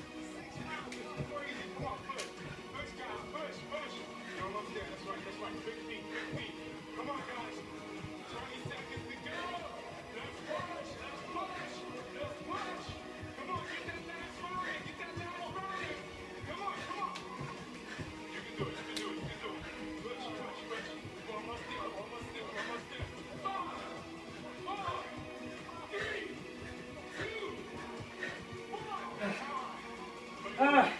Six, Ah.